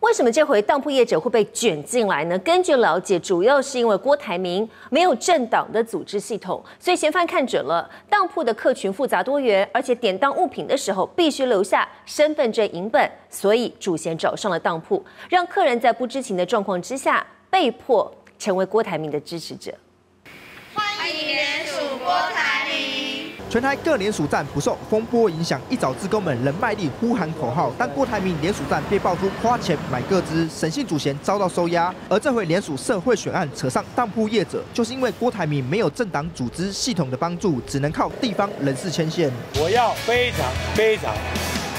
为什么这回当铺业者会被卷进来呢？根据了解，主要是因为郭台铭没有政党的组织系统，所以嫌犯看准了当铺的客群复杂多元，而且典当物品的时候必须留下身份证影本，所以主嫌找上了当铺，让客人在不知情的状况之下被迫成为郭台铭的支持者。全台各联署站不受风波影响，一早职工们仍卖力呼喊口号。但郭台铭联署站被爆出花钱买个资，审信主嫌遭到收押。而这回联署社会选案扯上当铺业者，就是因为郭台铭没有政党组织系统的帮助，只能靠地方人士牵线。我要非常非常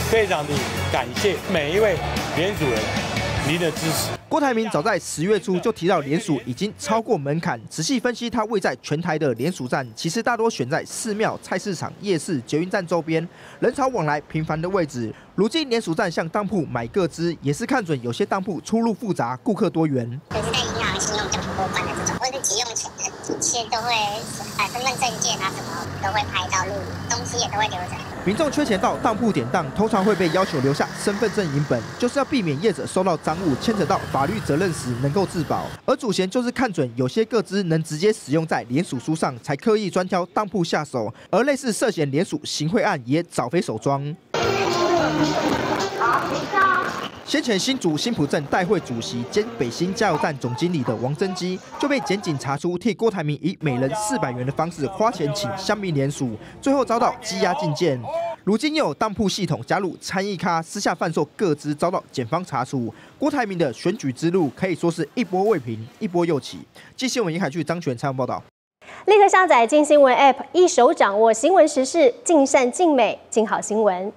非常的感谢每一位联署人。您的支持。郭台铭早在十月初就提到联署已经超过门槛。仔细分析，他位在全台的联署站，其实大多选在寺庙、菜市场、夜市、捷运站周边，人潮往来频繁的位置。如今联署站向当铺买各资，也是看准有些当铺出入复杂、顾客多元。可是在银行信用卡过关的这种，或者是急用钱的，一切都会，呃，身份证件啊什么都会拍到录，东西也都会留着。民众缺钱到当铺典当，通常会被要求留下身份证影本，就是要避免业者收到赃物牵扯到法律责任时能够自保。而主嫌就是看准有些个资能直接使用在联署书上，才刻意专挑当铺下手。而类似涉嫌联署行贿案也早非首桩。先前新竹新浦镇代会主席兼北新加油站总经理的王贞基，就被检警查出替郭台铭以每人四百元的方式花钱请乡民联署，最后遭到羁押禁见。如今又有当铺系统加入参议咖私下贩售各资，遭到检方查处。郭台铭的选举之路可以说是一波未平，一波又起。记新闻，严海去张全采访报道。立刻下载金新闻 App，一手掌握新闻时事，尽善尽美，尽好新闻。